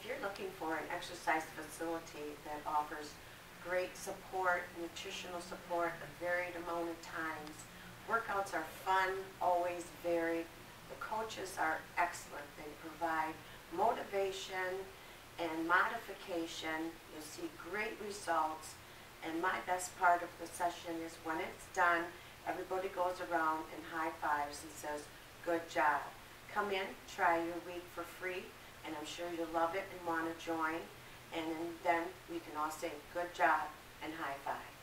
if you're looking for an exercise facility that offers great support, nutritional support, a varied amount of times, workouts are fun, always varied. The coaches are excellent. They provide motivation and modification. You'll see great results. And my best part of the session is when it's done, everybody goes around and high fives and says, good job. Come in, try your week for free, I'm sure you'll love it and want to join. And then we can all say, good job and high five.